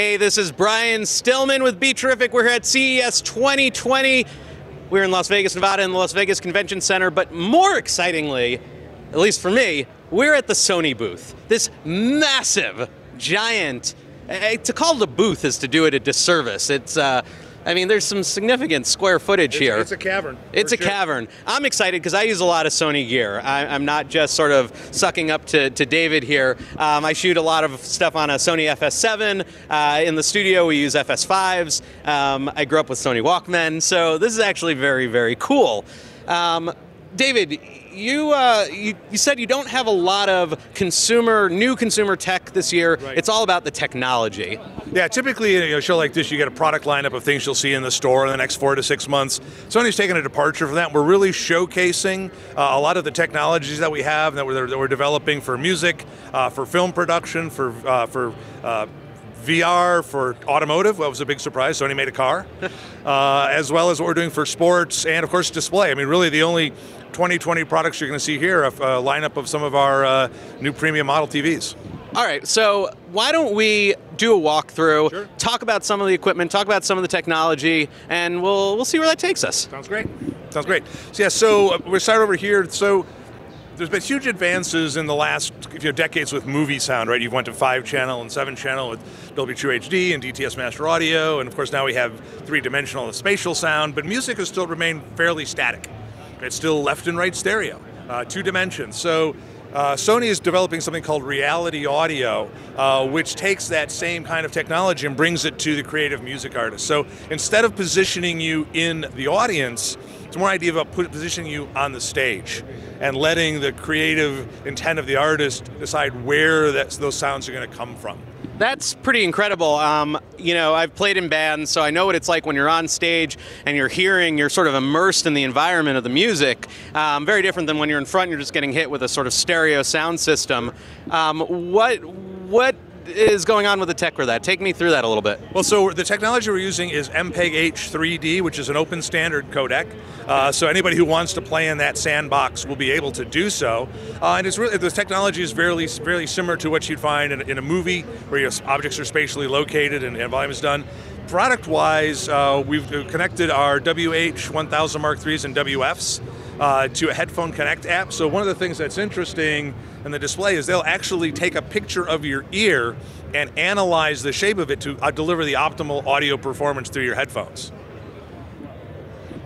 Hey, this is Brian Stillman with Be Terrific. We're here at CES 2020. We're in Las Vegas, Nevada, in the Las Vegas Convention Center. But more excitingly, at least for me, we're at the Sony booth. This massive, giant. eh, To call it a booth is to do it a disservice. It's, uh, I mean, there's some significant square footage here. It's a cavern. It's a sure. cavern. I'm excited because I use a lot of Sony gear. I, I'm not just sort of sucking up to, to David here. Um, I shoot a lot of stuff on a Sony FS7. Uh, in the studio, we use FS5s. Um, I grew up with Sony Walkmen, so this is actually very, very cool. Um, David, you, uh, you you said you don't have a lot of consumer, new consumer tech this year. Right. It's all about the technology. Yeah, typically in a show like this, you get a product lineup of things you'll see in the store in the next four to six months. Sony's taken a departure from that. We're really showcasing uh, a lot of the technologies that we have that we're, that we're developing for music, uh, for film production, for uh, for uh, VR, for automotive. That was a big surprise. Sony made a car, uh, as well as what we're doing for sports and of course display. I mean, really the only 2020 products you're going to see here a lineup of some of our uh, new premium model TVs. All right, so why don't we do a walkthrough, Sure. talk about some of the equipment, talk about some of the technology, and we'll we'll see where that takes us. Sounds great. Sounds great. So yeah, so uh, we're starting over here. So there's been huge advances in the last you know, decades with movie sound, right? You've went to five channel and seven channel with Dolby True HD and DTS Master Audio, and of course now we have three dimensional and spatial sound. But music has still remained fairly static. It's still left and right stereo, uh, two dimensions. So. Uh, Sony is developing something called Reality Audio, uh, which takes that same kind of technology and brings it to the creative music artist. So instead of positioning you in the audience, it's more idea about positioning you on the stage and letting the creative intent of the artist decide where those sounds are going to come from. That's pretty incredible. Um, you know, I've played in bands, so I know what it's like when you're on stage and you're hearing, you're sort of immersed in the environment of the music. Um, very different than when you're in front, and you're just getting hit with a sort of stereo sound system. Um, what what is going on with the tech for that? Take me through that a little bit. Well, so the technology we're using is MPEG H3D, which is an open standard codec. Uh, so anybody who wants to play in that sandbox will be able to do so. Uh, and it's really the technology is fairly fairly similar to what you'd find in, in a movie, where your objects are spatially located and, and volume is done. Product-wise, uh, we've connected our WH1000 Mark IIIs and WFs uh, to a Headphone Connect app. So one of the things that's interesting in the display is they'll actually take a picture of your ear and analyze the shape of it to uh, deliver the optimal audio performance through your headphones.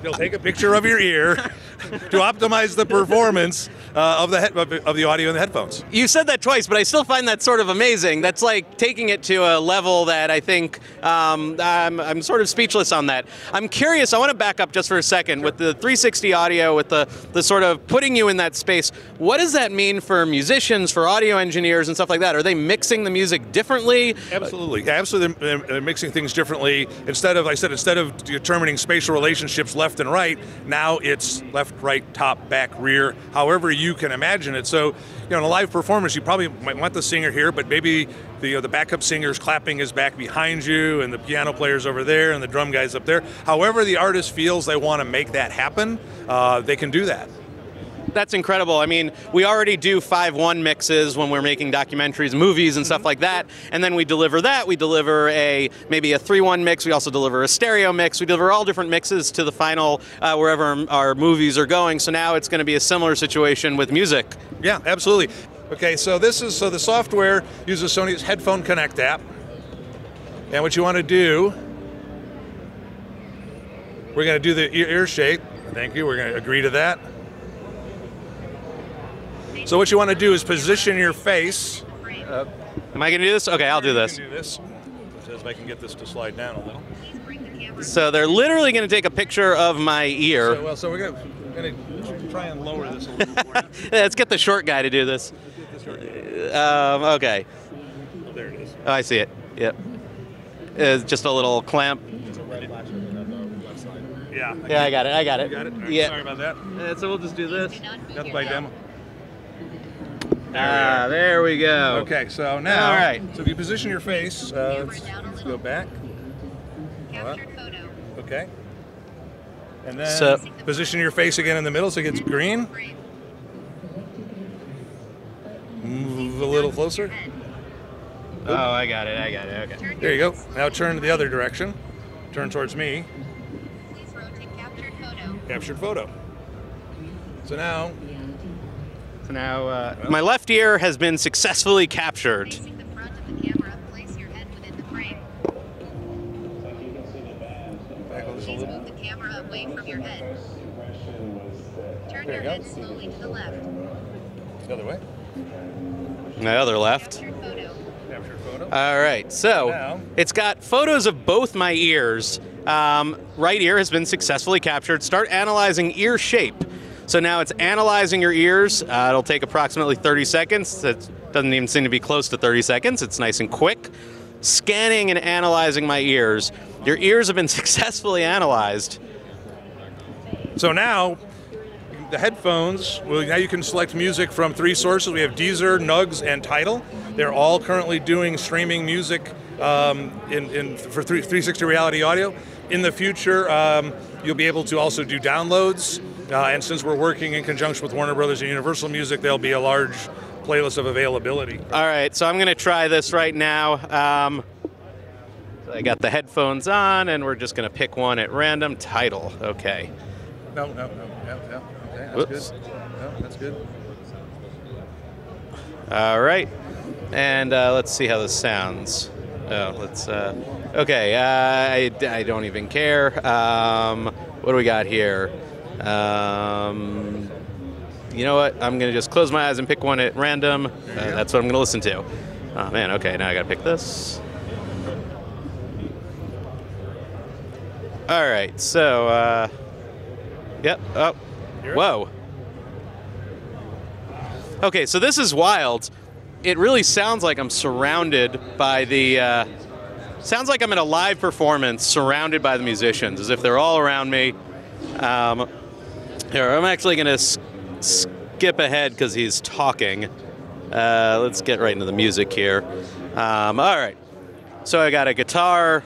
They'll take a picture of your ear to optimize the performance uh, of the head, of the audio in the headphones. You said that twice, but I still find that sort of amazing. That's like taking it to a level that I think um, I'm, I'm sort of speechless on that. I'm curious. I want to back up just for a second with the 360 audio, with the the sort of putting you in that space. What does that mean for musicians, for audio engineers, and stuff like that? Are they mixing the music differently? Absolutely, absolutely. They're, they're mixing things differently. Instead of, I said, instead of determining spatial relationships left and right, now it's left, right, top, back, rear, however you can imagine it. So, you know, in a live performance, you probably might want the singer here, but maybe the you know, the backup singer's clapping his back behind you, and the piano player's over there, and the drum guy's up there. However, the artist feels they want to make that happen, uh, they can do that. That's incredible. I mean, we already do 5-1 mixes when we're making documentaries, movies, and stuff like that. And then we deliver that. We deliver a maybe a 3-1 mix. We also deliver a stereo mix. We deliver all different mixes to the final uh, wherever our, our movies are going. So now it's going to be a similar situation with music. Yeah, absolutely. Okay, so this is so the software uses Sony's Headphone Connect app. And what you want to do, we're going to do the ear, ear shape. Thank you. We're going to agree to that. So what you want to do is position your face. Am I going to do this? Okay, I'll do this. do this. Says if I can get this to slide down a little. So they're literally going to take a picture of my ear. So, well, so we're going to try and lower this a little more. Let's get the short guy to do this. Um, okay. there it is. Oh, I see it. Yep. It's just a little clamp. Yeah. Yeah, I got it. I got it. You got it? All right, Yeah. Sorry about that. Uh, so we'll just do this. That's by demo. Ah, there we go. Okay, so now, All right. So if you position your face, uh, let's, let's go back. Captured photo. Okay. And then So- position your face again in the middle so it gets green. Move a little closer. Oh, I got it. I got it. Okay. There you go. Now turn the other direction. Turn towards me. Please rotate captured photo. Captured photo. So now, So now uh, my left ear has been successfully captured. Facing the front of the camera, place your head within the frame. back a Please move the camera away from your head. Turn There your you go. head slowly to the left. The other way. My other left. Captured photo. Captured photo. All right, so Now- it's got photos of both my ears. Um, right ear has been successfully captured. Start analyzing ear shape. So now it's analyzing your ears. Uh, it'll take approximately 30 seconds. It doesn't even seem to be close to 30 seconds. It's nice and quick. Scanning and analyzing my ears. Your ears have been successfully analyzed. So now, the headphones. Well, now you can select music from three sources. We have Deezer, Nugs, and Tidal. They're all currently doing streaming music um, in, in for 360 Reality Audio. In the future, um, you'll be able to also do downloads. Uh, and since we're working in conjunction with Warner Brothers and Universal Music, there'll be a large playlist of availability. All right, so I'm going to try this right now. Um, so I got the headphones on, and we're just going to pick one at random. Title. Okay. No, no, no. Yeah, yeah. Okay, that's Whoops. good. No, that's good. All right, and uh, let's see how this sounds. Oh, let's. Uh, okay, uh, I, I don't even care. Um, what do we got here? Um, you know what? I'm gonna just close my eyes and pick one at random. Uh, that's what I'm gonna listen to. Oh man. Okay, now I gotta pick this. All right. So. Uh, yep. Oh. Whoa. Okay, so this is wild. It really sounds like I'm surrounded by the. Uh, sounds like I'm in a live performance, surrounded by the musicians, as if they're all around me. Um, here, I'm actually going to skip ahead because he's talking. Uh, let's get right into the music here. Um, all right. So I got a guitar,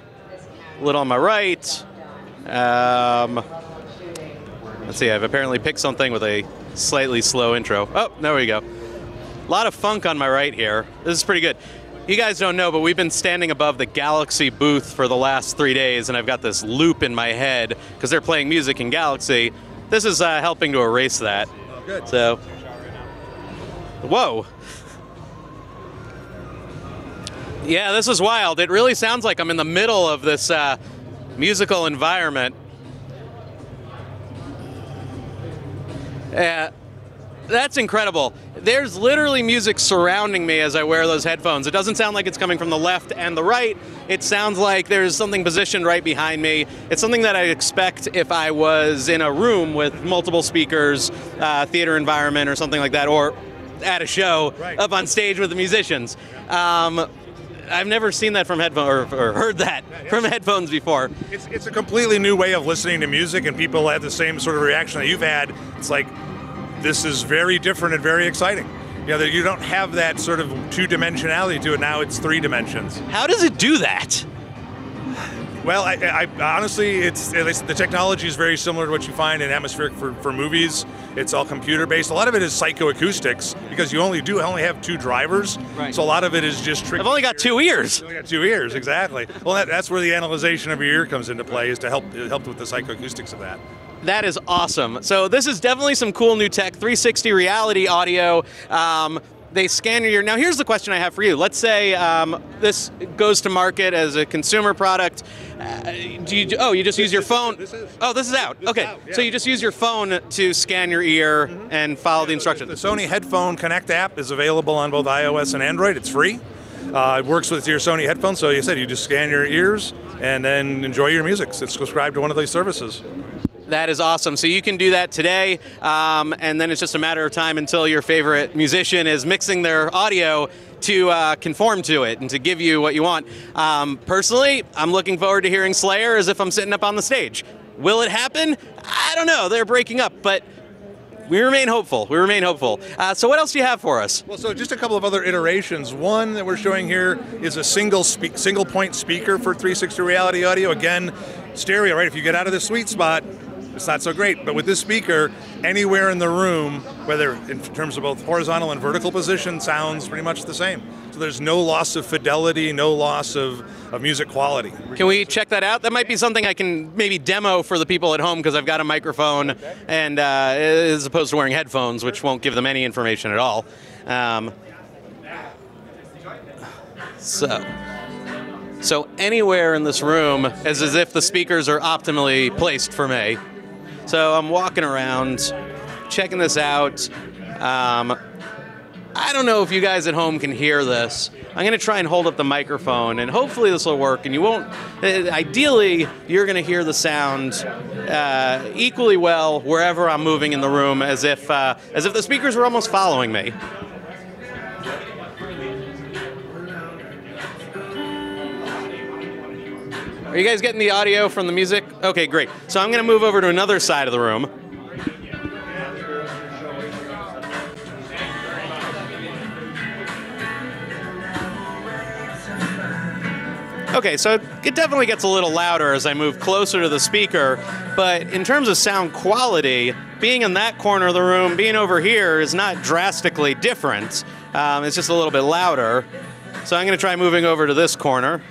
a little on my right. Um, Let's see, I've apparently picked something with a slightly slow intro. Oh, there we go. A lot of funk on my right here. This is pretty good. You guys don't know, but we've been standing above the Galaxy booth for the last three days, and I've got this loop in my head because they're playing music in Galaxy. This is uh, helping to erase that. Oh, good. So, whoa. Yeah, this is wild. It really sounds like I'm in the middle of this uh, musical environment. Yeah, that's incredible. There's literally music surrounding me as I wear those headphones. It doesn't sound like it's coming from the left and the right. It sounds like there's something positioned right behind me. It's something that I'd expect if I was in a room with multiple speakers, uh, theater environment, or something like that, or at a show Right. up on stage with the musicians. Um, I've never seen that from headphones or, or heard that from headphones before. It's, it's a completely new way of listening to music, and people have the same sort of reaction that you've had. It's like, this is very different and very exciting. You know, that you don't have that sort of two dimensionality to it. Now it's three dimensions. How does it do that? Well, I, I honestly, it's at least the technology is very similar to what you find in atmospheric for, for movies. It's all computer based. A lot of it is psychoacoustics because you only do only have two drivers. Right. So a lot of it is just. I've only got two ears. Only got two ears, exactly. Well, that, that's where the analyzation of your ear comes into play, is to help help with the psychoacoustics of that. That is awesome. So this is definitely some cool new tech. 360 reality audio. Um, they scan your ear. Now here's the question I have for you. Let's say um, this goes to market as a consumer product. Uh, do you? Oh, you just use your phone. this is- oh, this is out. this is okay, out, yeah. so you just use your phone to scan your ear and follow the The instructions. The Sony Headphone Connect app is available on both iOS and Android. It's free. Uh, it works with your Sony headphones, so you said you just scan your ears and then enjoy your music. So subscribe to one of these services. That is awesome. So you can do that today, um, and then it's just a matter of time until your favorite musician is mixing their audio to uh, conform to it and to give you what you want. Um, personally, I'm looking forward to hearing Slayer as if I'm sitting up on the stage. Will it happen? I don't know. They're breaking up, but we remain hopeful. We remain hopeful. Uh, so what else do you have for us? Well, so just a couple of other iterations. One that we're showing here is a single single point speaker for 360 reality audio. Again, stereo, right? If you get out of the sweet spot, it's not so great. But with this speaker, anywhere in the room, whether in terms of both horizontal and vertical position, sounds pretty much the same. So there's no loss of fidelity, no loss of, of music quality. Can we check that out? That might be something I can maybe demo for the people at home because I've got a microphone and uh, as opposed to wearing headphones, which won't give them any information at all. Um, so, so anywhere in this room is as if the speakers are optimally placed for me. So I'm walking around, checking this out. Um, I don't know if you guys at home can hear this. I'm going to try and hold up the microphone, and hopefully this will work. And you won't. uh, Ideally, you're going to hear the sound uh, equally well wherever I'm moving in the room, as if uh, as if the speakers were almost following me. Are you guys getting the audio from the music? Okay, great. So I'm going to move over to another side of the room. Okay, so it definitely gets a little louder as I move closer to the speaker, but in terms of sound quality, being in that corner of the room, being over here is not drastically different. Um, it's just a little bit louder. So I'm going to try moving over to this corner,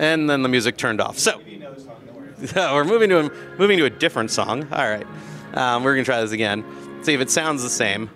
and then the music turned off. So we're moving to a, moving to a different song. All right, um, we're going to try this again. See if it sounds the same.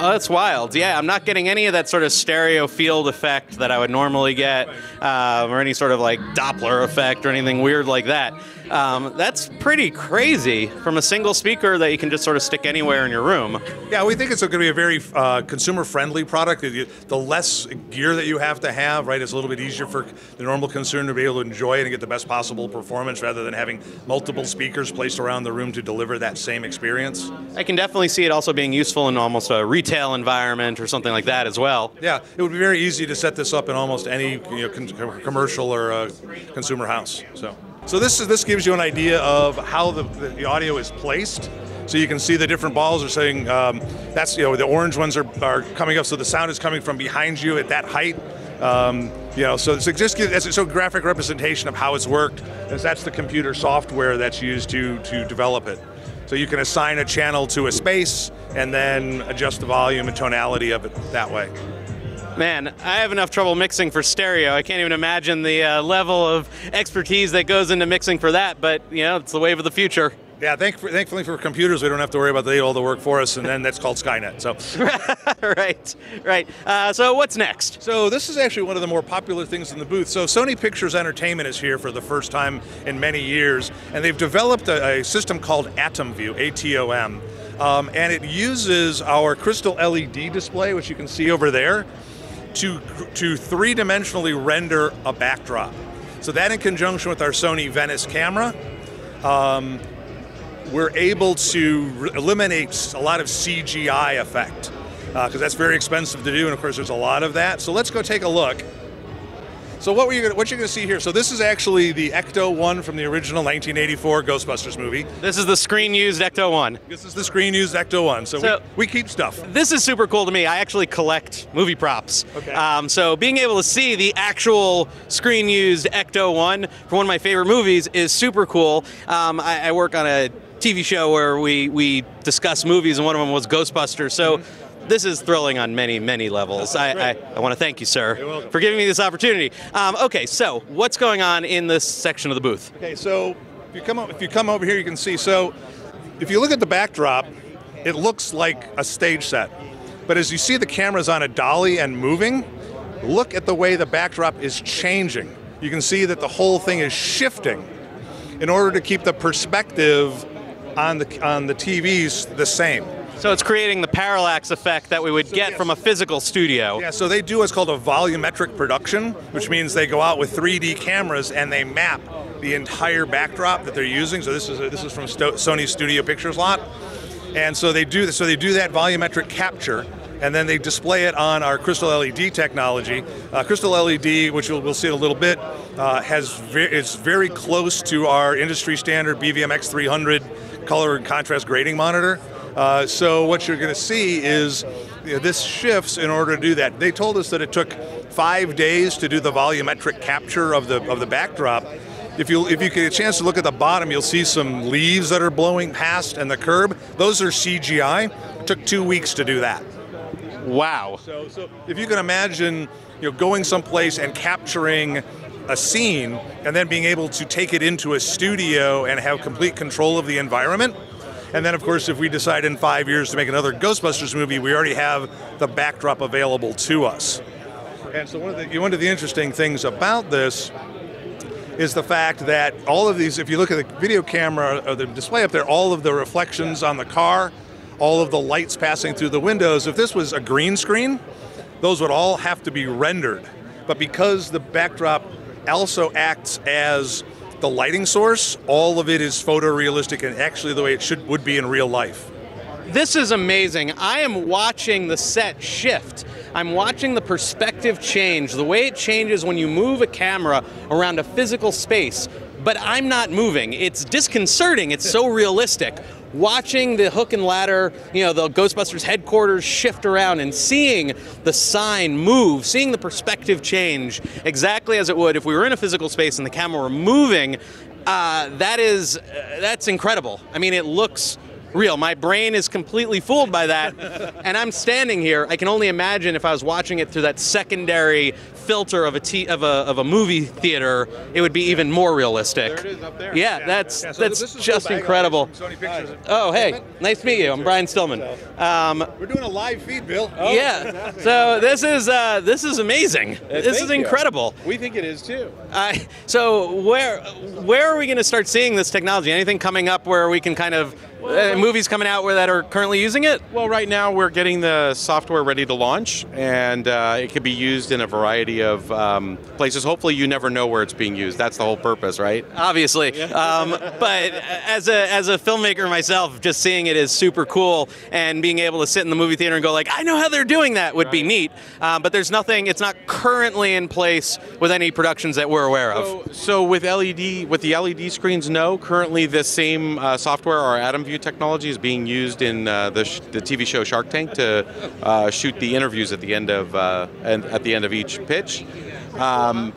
Oh, that's wild. Yeah, I'm not getting any of that sort of stereo field effect that I would normally get, um, or any sort of like Doppler effect or anything weird like that. Um, that's pretty crazy from a single speaker that you can just sort of stick anywhere in your room. Yeah, we think it's going to be a very uh, consumer-friendly product. The the less gear that you have to have, right, it's a little bit easier for the normal consumer to be able to enjoy it and get the best possible performance rather than having multiple speakers placed around the room to deliver that same experience. I can definitely see it also being useful in almost a retail environment or something like that as well. Yeah, it would be very easy to set this up in almost any you know, con- commercial or uh, consumer house. So, so this is this gives you an idea of how the, the, audio is placed. So you can see the different balls are saying um, that's you know the orange ones are, are coming up, so the sound is coming from behind you at that height. Um, you know, so it's just it's a graphic representation of how it's worked. As that's the computer software that's used to to develop it. So you can assign a channel to a space and then adjust the volume and tonality of it that way. Man, I have enough trouble mixing for stereo. I can't even imagine the uh, level of expertise that goes into mixing for that, but you know, it's the wave of the future. Yeah, thank, thankfully for computers, we don't have to worry about they do all the work for us, and then that's called Skynet. So, right, right. Uh, so what's next? so this is actually one of the more popular things in the booth. So Sony Pictures Entertainment is here for the first time in many years, and they've developed a, a system called Atom View, A-T-O-M, um, and it uses our crystal LED display, which you can see over there, to to three-dimensionally render a backdrop. So that, in conjunction with our Sony Venice camera, um, we're able to eliminate a lot of CGI effect uh, because that's very expensive to do, and of course there's a lot of that. So let's go take a look. So what were you gonna, what you're going to see here? So this is actually the Ecto One from the original 1984 Ghostbusters movie. This is the screen used Ecto 1. This is the screen used Ecto One. So, So- we, we keep stuff. This is super cool to me. I actually collect movie props. Okay. Um, so being able to see the actual screen used Ecto 1 for one of my favorite movies is super cool. Um, I, I work on a TV show where we, we discuss movies, and one of them was Ghostbusters. So this is thrilling on many, many levels. I, I, I want to thank you, sir, for giving me this opportunity. Um, okay, so what's going on in this section of the booth? Okay, so if you come o- if you come over here, you can see. So if you look at the backdrop, it looks like a stage set, but as you see the cameras on a dolly and moving, look at the way the backdrop is changing. You can see that the whole thing is shifting in order to keep the perspective on the on the TVs the same. So it's creating the parallax effect that we would get yes. from a physical studio. Yeah, so they do what's called a volumetric production, which means they go out with 3D cameras and they map the entire backdrop that they're using. So this is this is from Sto- Sony Studio Pictures lot, and so they do so they do that volumetric capture. And then they display it on our Crystal LED technology. Uh, Crystal LED, which we'll, we'll see in a little bit, uh, has ve- it's very close to our industry standard BVMX 300 color and contrast grading monitor. Uh, so what you're going to see is you know, this shifts in order to do that. They told us that it took five days to do the volumetric capture of the of the backdrop. If you if you get a chance to look at the bottom, you'll see some leaves that are blowing past and the curb. Those are CGI. It took two weeks to do that. Wow. So, so if you can imagine, you know, going someplace and capturing a scene and then being able to take it into a studio and have complete control of the environment. And then, of course, if we decide in five years to make another Ghostbusters movie, we already have the backdrop available to us. And so, one of the one of the interesting things about this is the fact that all of these, if you look at the video camera or the display up there, all of the reflections on the car, all of the lights passing through the windows, if this was a green screen, those would all have to be rendered. But because the backdrop also acts as the lighting source, all of it is photorealistic and actually the way it should would be in real life. This is amazing. I am watching the set shift. I'm watching the perspective change, the way it changes when you move a camera around a physical space. But I'm not moving. It's disconcerting. It's so realistic. Watching the hook and ladder, you know, the Ghostbusters headquarters shift around and seeing the sign move, seeing the perspective change exactly as it would if we were in a physical space and the camera were moving, uh, that is, uh, that's incredible. I mean, it looks real. My brain is completely fooled by that. and I'm standing here. I can only imagine if I was watching it through that secondary filter of a, t- of a, of a movie theater, it would be even more realistic. There it is up there. Yeah, that's Yeah, so that's just incredible. Oh, hey, nice to meet you. I'm Brian Stillman. Um, We're doing a live feed, Bill. yeah, so this is uh, this is amazing. This thank is you. incredible. We think it is too. Uh, so where where are we going to start seeing this technology? Anything coming up where we can kind of uh, movies coming out where that are currently using it? Well, right now we're getting the software ready to launch, and uh, it can be used in a variety of um, places. Hopefully, you never know where it's being used. That's the whole purpose, right? obviously. Um, but as a as a filmmaker myself, just seeing it is super cool, and being able to sit in the movie theater and go like, I know how they're doing that would be neat. Um, but there's nothing. It's not currently in place with any productions that we're aware of. So, so with LED, with the LED screens, no. Currently, the same uh, software, or Atom View technology, is being used in uh, the, sh- the TV show Shark Tank to uh, shoot the interviews at the end of uh, and at the end of each pitch. Um,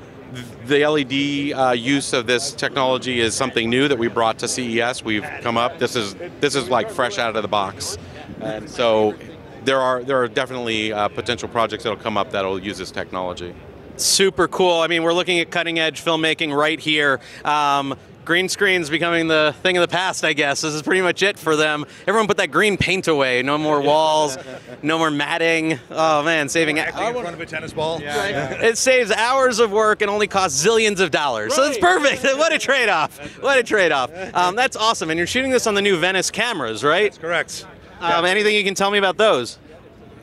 the LED uh, use of this technology is something new that we brought to CES. We've come up. This is this is like fresh out of the box, and so there are there are definitely uh, potential projects that'll come up that'll use this technology. super cool. I mean, we're looking at cutting edge filmmaking right here. Um, green screens becoming the thing of the past, I guess. This is pretty much it for them. Everyone put that green paint away. No more walls, no more matting. Oh man, saving. Acting in front of a tennis ball. It saves hours of work and only costs zillions of dollars. So it's perfect. what a trade-off. What a trade-off. Um, that's awesome. And you're shooting this on the new Venice cameras, right? That's correct. Um, anything you can tell me about those?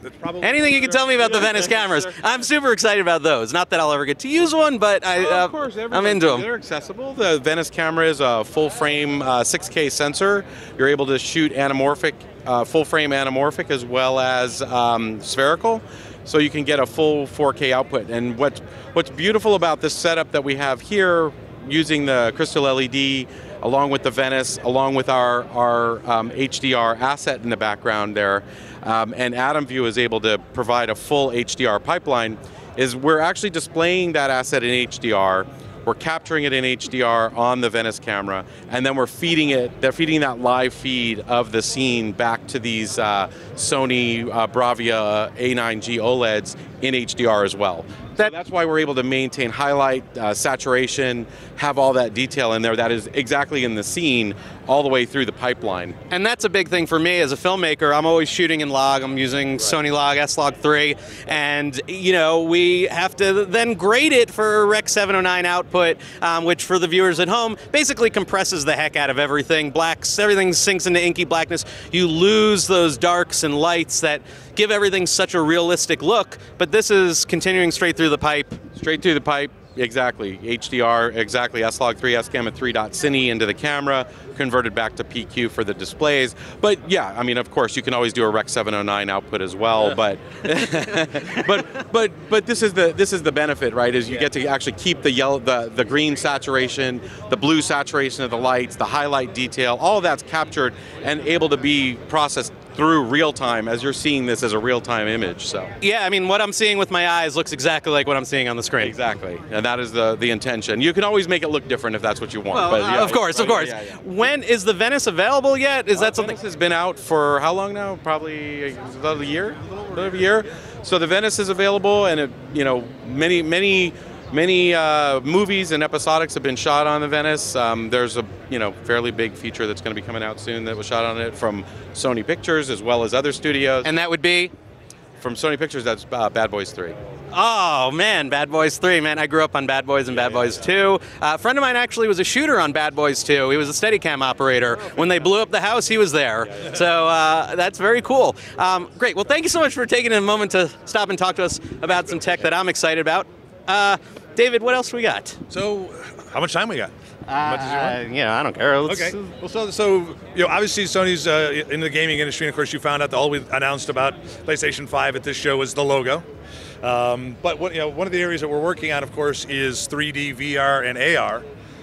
That's probably Anything you can tell me about the Venice cameras? I'm super excited about those. Not that I'll ever get to use one, but I, Oh, uh, of course, I'm into them. They're accessible. The Venice camera is a full frame uh, 6K sensor. You're able to shoot anamorphic, uh, full frame anamorphic as well as um, spherical. So you can get a full 4K output. And what what's beautiful about this setup that we have here, using the crystal LED along with the Venice, along with our our um, HDR asset in the background there, um, and Atom View is able to provide a full HDR pipeline. Is we're actually displaying that asset in HDR. We're capturing it in HDR on the Venice camera, and then we're feeding it. They're feeding that live feed of the scene back to these uh, Sony uh, Bravia A9G OLEDs in HDR as well. So that's why we're able to maintain highlight, uh, saturation, have all that detail in there. That is exactly in the scene, all the way through the pipeline. And that's a big thing for me as a filmmaker. I'm always shooting in log. I'm using Sony Log, S-Log 3, and you know we have to then grade it for Rec 709 output, um, which for the viewers at home basically compresses the heck out of everything. Blacks, everything sinks into inky blackness. You lose those darks and lights that give everything such a realistic look. But this is continuing straight through the pipe. Straight through the pipe, exactly. HDR, exactly. S-Log3, S-Gamut 3.cine into the camera, converted back to PQ for the displays. But yeah, I mean, of course, you can always do a Rec 709 output as well. But but but but this is the this is the benefit, right? Is you get to actually keep the yellow, the the green saturation, the blue saturation of the lights, the highlight detail, all that's captured and able to be processed through real time as you're seeing this as a real time image. So Yeah, I mean, what I'm seeing with my eyes looks exactly like what I'm seeing on the screen. exactly, and that is the the intention. You can always make it look different if that's what you want. Well, but uh, yeah, of course, of course. yeah, yeah. When is the Venice available yet? Is that something? Venice has been out for how long now? Probably about a year, a little over a year. So the Venice is available, and it, you know, many, many, many uh, movies and episodics have been shot on the Venice. Um, there's a you know fairly big feature that's going to be coming out soon that was shot on it from Sony Pictures as well as other studios. And that would be? from Sony Pictures, that's uh, Bad Boys Three. Oh man, Bad Boys 3, man. I grew up on Bad Boys and Bad Boys 2. Uh, a friend of mine actually was a shooter on Bad Boys 2. He was a Steadicam operator. When they blew up the house, he was there. So uh, that's very cool. Um, great. Well, thank you so much for taking a moment to stop and talk to us about some tech that I'm excited about. Uh, David, what else we got? So, how much time we got? How much does you want? Uh, yeah, I don't care. Let's- Okay. Well, so so you know, obviously Sony's uh, in the gaming industry, and of course, you found out that all we announced about PlayStation 5 at this show was the logo. Um, but what, you know, one of the areas that we're working on, of course, is 3D, VR, and AR.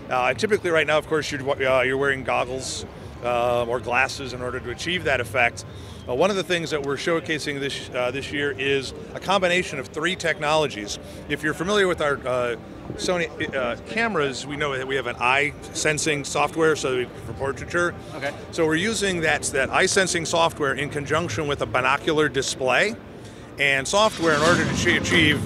Uh, and typically, right now, of course, you're uh, you're wearing goggles uh, or glasses in order to achieve that effect. Uh, one of the things that we're showcasing this uh, this year is a combination of three technologies. If you're familiar with our uh, Sony uh, cameras, we know that we have an eye sensing software, so for portraiture. Okay. So we're using that that eye sensing software in conjunction with a binocular display and software in order to achieve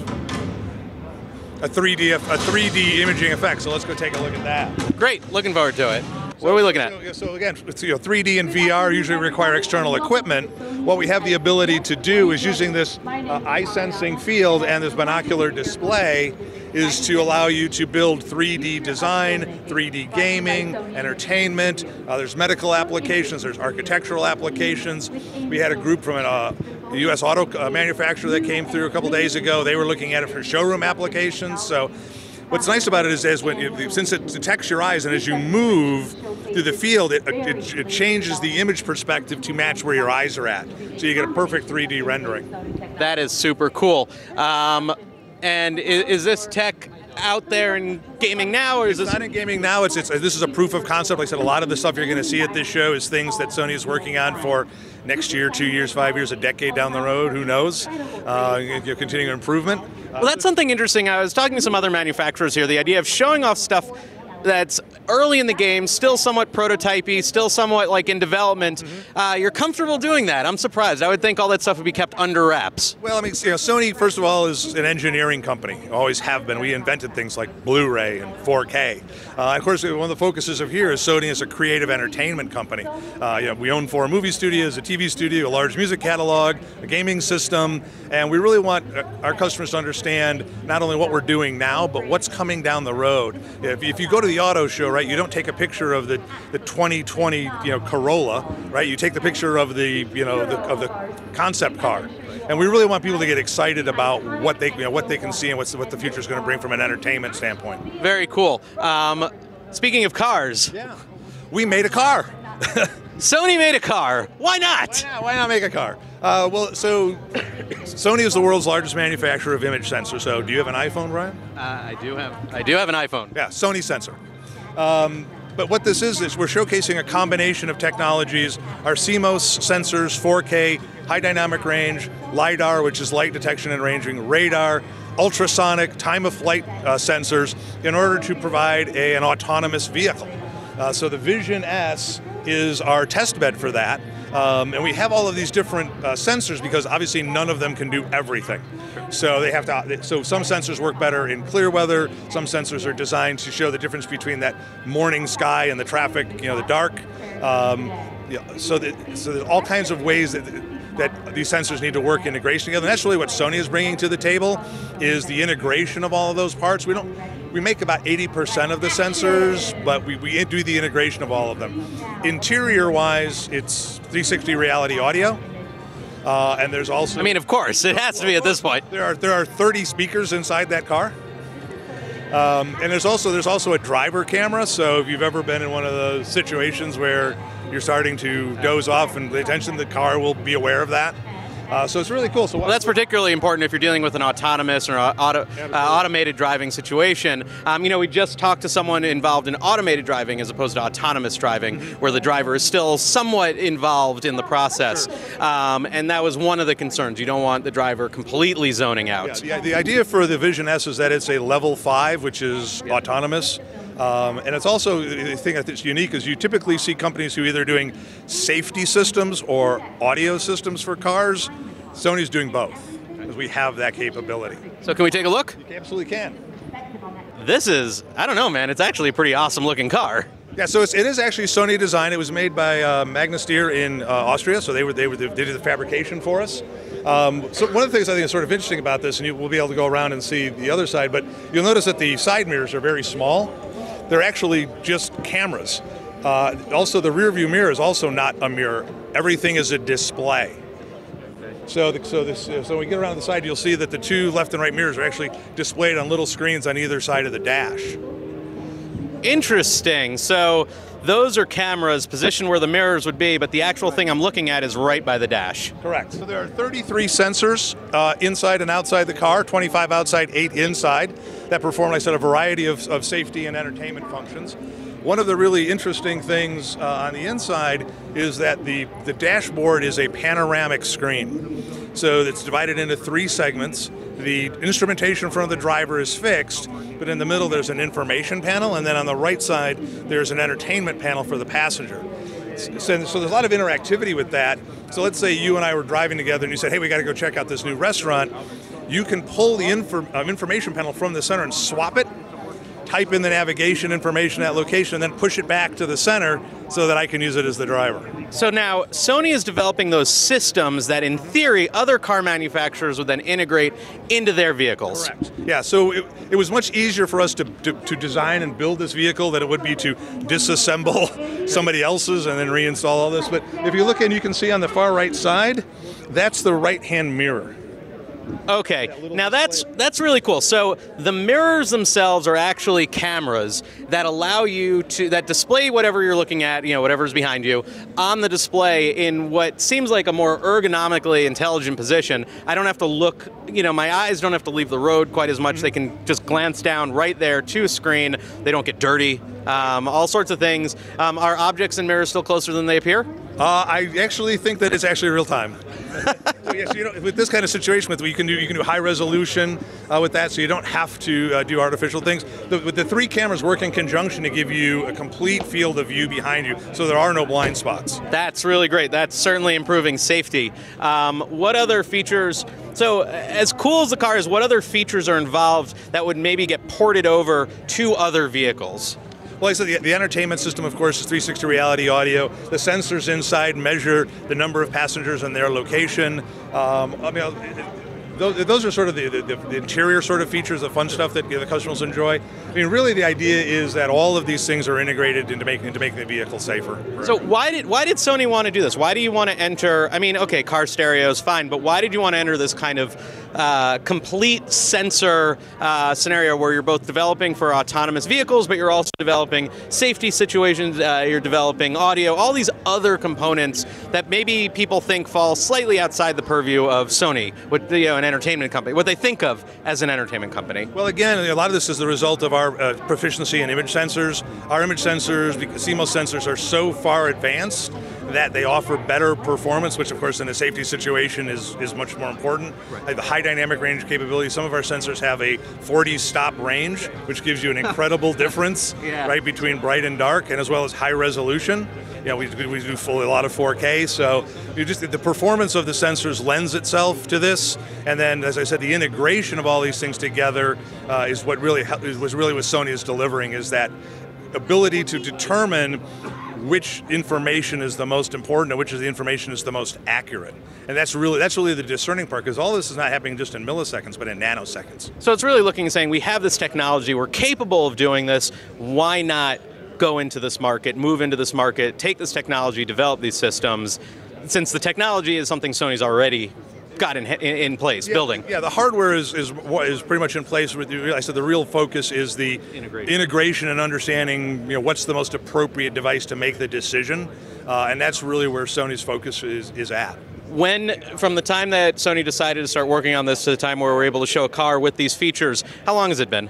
a 3D eff- a 3D imaging effect. So let's go take a look at that. Great. Looking forward to it. What are we looking at? So, so again, you know, 3D and VR usually require external equipment. What we have the ability to do is using this uh, eye sensing field and this binocular display is to allow you to build 3D design, 3D gaming, entertainment. Uh, there's medical applications, there's architectural applications. We had a group from an, uh, a U.S. auto uh, manufacturer that came through a couple days ago. They were looking at it for showroom applications. So What's nice about it is, as when you, since it detects your eyes and as you move through the field, it, it, it changes the image perspective to match where your eyes are at. So you get a perfect 3D rendering. That is super cool. Um, and is, is this tech out there in gaming now, or is It's this? not in gaming now. It's, it's this is a proof of concept. Like I said, a lot of the stuff you're going to see at this show is things that Sony is working on for next year, two years, five years, a decade down the road. Who knows? Uh, continuing improvement. Well, that's something interesting. I was talking to some other manufacturers here. The idea of showing off stuff that's early in the game, still somewhat prototypey, still somewhat like in development. Uh, you're comfortable doing that. I'm surprised. I would think all that stuff would be kept under wraps. Well, I mean, you know, Sony, first of all, is an engineering company. Always have been. We invented things like Blu-ray and 4K. Uh, of course, one of the focuses of here is Sony is a creative entertainment company. Uh, you know, we own four movie studios, a TV studio, a large music catalog, a gaming system, and we really want uh, our customers to understand not only what we're doing now, but what's coming down the road. If, if you go to the auto show, right, you don't take a picture of the, the 2020, you know, Corolla, right? You take the picture of the, you know, the, of the concept car. And we really want people to get excited about what they, you know, what they can see and what's, what the future is going to bring from an entertainment standpoint. Very cool. Um, speaking of cars, Yeah. We made a car. Sony made a car. Why not? Yeah, why not make a car? Uh, well, so Sony is the world's largest manufacturer of image sensors. So, do you have an iPhone, Ryan? Uh, I do have. I do have an iPhone. Yeah, Sony sensor. Um, but what this is is we're showcasing a combination of technologies: our CMOS sensors, 4K, high dynamic range, lidar, which is light detection and ranging, radar, ultrasonic, time of flight uh, sensors, in order to provide a, an autonomous vehicle. Uh, so the Vision S is our test bed for that. Um, and we have all of these different uh, sensors because obviously none of them can do everything. So they have to. So some sensors work better in clear weather. Some sensors are designed to show the difference between that morning sky and the traffic, you know, the dark. Um, so that, so there's all kinds of ways that that these sensors need to work integration together. And that's really what Sony is bringing to the table is the integration of all of those parts. We don't we make about 80% of the sensors, but we, we do the integration of all of them. Interior wise, it's 360 reality audio. Uh, and there's also I mean, of course, it has to be at this point. there are there are 30 speakers inside that car. Um, and there's also there's also a driver camera. So if you've ever been in one of those situations where you're starting to doze off and pay attention, the car will be aware of that. Uh, so it's really cool. So Well, that's particularly important if you're dealing with an autonomous or auto, uh, automated driving situation. Um, you know, we just talked to someone involved in automated driving as opposed to autonomous driving, where the driver is still somewhat involved in the process. Um, and that was one of the concerns. You don't want the driver completely zoning out. Yeah, the, the idea for the Vision S is that it's a level five, which is autonomous. Um, and it's also the thing that's unique is you typically see companies who are either doing safety systems or audio systems for cars. Sony's doing both because we have that capability. So, can we take a look? You absolutely can. This is, I don't know, man, it's actually a pretty awesome looking car. Yeah, so it's, it is actually Sony design. It was made by uh, Magna Steyr in uh, Austria, so they were they were they did the fabrication for us. Um, so one of the things I think is sort of interesting about this, and you, we'll be able to go around and see the other side, but you'll notice that the side mirrors are very small. They're actually just cameras. Uh, also, the rear view mirror is also not a mirror. Everything is a display. So, the, so, this, so when we get around the side, you'll see that the two left and right mirrors are actually displayed on little screens on either side of the dash. Interesting. So, those are cameras positioned where the mirrors would be, but the actual thing I'm looking at is right by the dash. Correct. So there are 33 sensors uh, inside and outside the car, 25 outside, 8 inside, that perform, like I said, a variety of, of safety and entertainment functions. One of the really interesting things uh, on the inside is that the, the dashboard is a panoramic screen. So it's divided into three segments. The instrumentation in front of the driver is fixed, but in the middle there's an information panel, and then on the right side there's an entertainment panel for the passenger. So, so there's a lot of interactivity with that. So let's say you and I were driving together and you said, hey, we got to go check out this new restaurant. You can pull the infor- uh, information panel from the center and swap it, type in the navigation information at location, and then push it back to the center so that I can use it as the driver. So now Sony is developing those systems that, in theory, other car manufacturers would then integrate into their vehicles. Correct. Yeah, so it, it was much easier for us to, to, to design and build this vehicle than it would be to disassemble somebody else's and then reinstall all this. But if you look in, you can see on the far right side, that's the right hand mirror. Okay, now that's that's really cool. So the mirrors themselves are actually cameras that allow you to that display whatever you're looking at, you know, whatever's behind you, on the display in what seems like a more ergonomically intelligent position. I don't have to look, you know, my eyes don't have to leave the road quite as much. They can just glance down right there to a screen. They don't get dirty. Um, all sorts of things. Um, are objects and mirrors still closer than they appear? Uh, I actually think that it's actually real time. so yes, you know, with this kind of situation, with you can do you can do high resolution uh, with that, so you don't have to uh, do artificial things. The, with the three cameras work in conjunction to give you a complete field of view behind you, so there are no blind spots. That's really great. That's certainly improving safety. Um, what other features? So, as cool as the car is, what other features are involved that would maybe get ported over to other vehicles? Well, I said the, the entertainment system, of course, is 360 reality audio. The sensors inside measure the number of passengers and their location. Um, I mean, those, those are sort of the, the, the interior sort of features, the fun stuff that the customers enjoy. I mean, really, the idea is that all of these things are integrated into making the vehicle safer. So, why did why did Sony want to do this? Why do you want to enter? I mean, okay, car stereo is fine, but why did you want to enter this kind of uh, complete sensor uh, scenario where you're both developing for autonomous vehicles, but you're also developing safety situations, uh, you're developing audio, all these other components that maybe people think fall slightly outside the purview of Sony, what you know, entertainment company, what they think of as an entertainment company. Well, again, a lot of this is the result of our uh, proficiency in image sensors. Our image sensors, CMOS sensors, are so far advanced that they offer better performance, which, of course, in a safety situation is, is much more important. Like the high dynamic range capability, some of our sensors have a 40 stop range, which gives you an incredible difference Yeah. right between bright and dark, and as well as high resolution. You know, we, we do fully a lot of 4K, so you just the performance of the sensors lends itself to this. And then, as I said, the integration of all these things together uh, is what really was really what Sony is delivering is that ability to determine which information is the most important and which of the information is the most accurate. And that's really that's really the discerning part because all this is not happening just in milliseconds, but in nanoseconds. So it's really looking and saying we have this technology, we're capable of doing this. Why not go into this market, move into this market, take this technology, develop these systems? Since the technology is something Sony's already got in, in, in place, building. Yeah, the hardware is, is what is pretty much in place. With the, I said the real focus is the Integration. integration and understanding. You know, what's the most appropriate device to make the decision, uh, and that's really where Sony's focus is, is at. when, from the time that Sony decided to start working on this to the time where we're able to show a car with these features, how long has it been?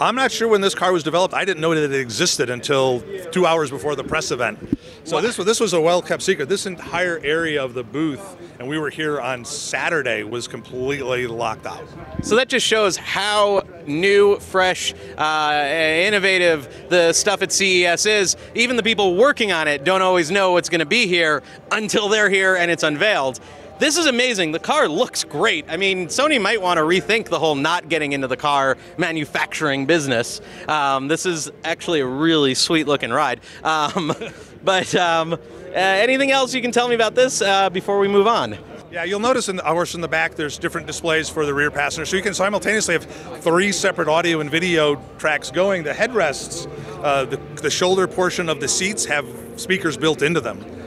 I'm not sure when this car was developed. I didn't know that it existed until two hours before the press event. So this was this was a well kept secret. This entire area of the booth, and we were here on Saturday, was completely locked out. So that just shows how new, fresh, uh, innovative the stuff at CES is. Even the people working on it don't always know what's going to be here until they're here and it's unveiled. This is amazing. The car looks great. I mean, Sony might want to rethink the whole not getting into the car manufacturing business. Um, this is actually a really sweet looking ride. Um, but um, uh, anything else you can tell me about this uh, before we move on? Yeah, you'll notice in the, of course in the back there's different displays for the rear passenger, so you can simultaneously have three separate audio and video tracks going. The headrests, uh, the, the shoulder portion of the seats have speakers built into them.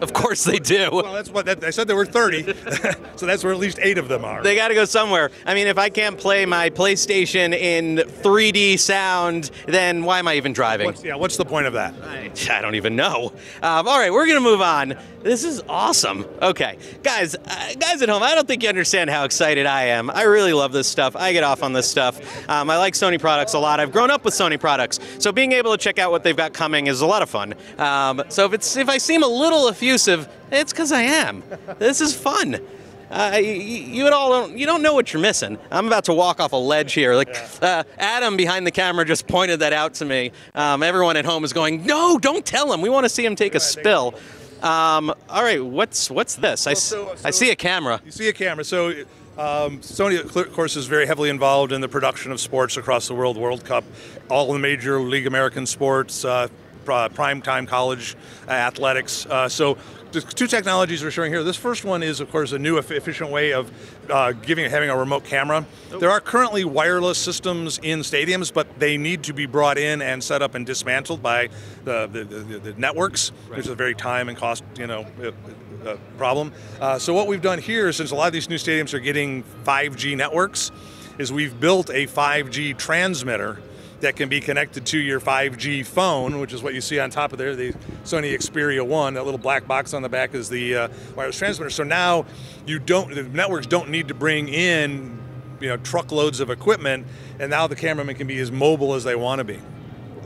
Of course they do. Well, that's what that, I said. There were 30, so that's where at least eight of them are. They got to go somewhere. I mean, if I can't play my PlayStation in 3D sound, then why am I even driving? What's, yeah, what's the point of that? I, I don't even know. Um, all right, we're gonna move on. This is awesome. Okay, guys, uh, guys at home, I don't think you understand how excited I am. I really love this stuff. I get off on this stuff. Um, I like Sony products a lot. I've grown up with Sony products, so being able to check out what they've got coming is a lot of fun. Um, so if it's if I seem a little it's because I am. This is fun. Uh, you, you all don't you don't know what you're missing. I'm about to walk off a ledge here. Like uh, Adam behind the camera just pointed that out to me. Um, everyone at home is going, no, don't tell him. We want to see him take a spill. Um, all right, what's what's this? I, s- so- I see a camera. You see a camera. So um, Sony, of course, is very heavily involved in the production of sports across the world. World Cup, all the major League American sports, uh, pri- prime time college uh, athletics. Uh, so the two technologies we're showing here. This first one is, of course, a new efficient way of uh, giving having a remote camera. There are currently wireless systems in stadiums, but they need to be brought in and set up and dismantled by the the, the, the networks, which is a very time and cost you know uh, uh, problem. Uh, so what we've done here, since a lot of these new stadiums are getting 5G networks, is we've built a 5G transmitter that can be connected to your 5G phone, which is what you see on top of there, the Sony Xperia One. That little black box on the back is the uh, wireless transmitter. So now you don't, the networks don't need to bring in, you know, truckloads of equipment, and now the cameraman can be as mobile as they want to be.